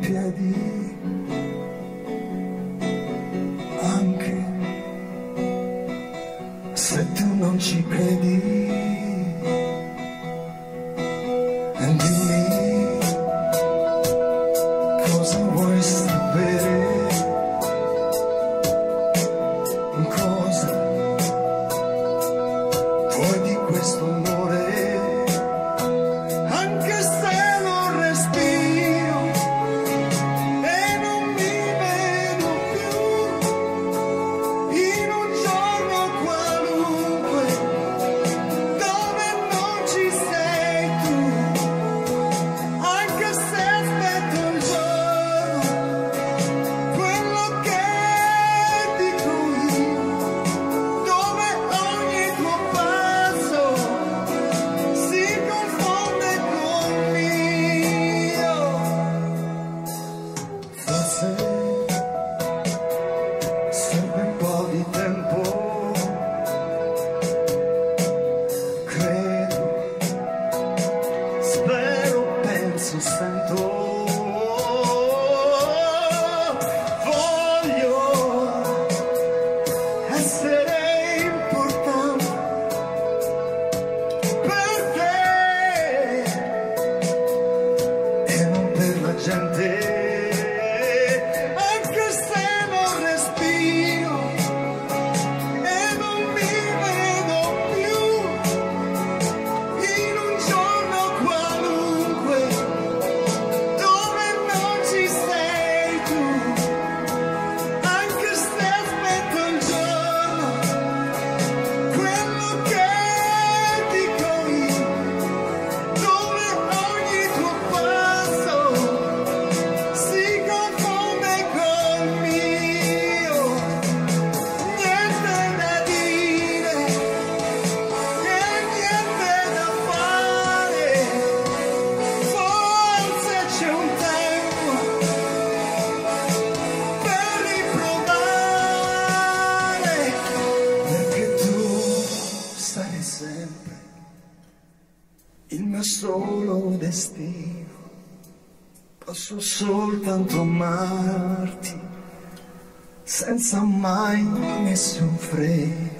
piedi anche se tu non ci credi. Santo. Voglio essere importante per te e non per la gente. sempre il mio solo destino. Posso soltanto amarti senza mai nessun freno.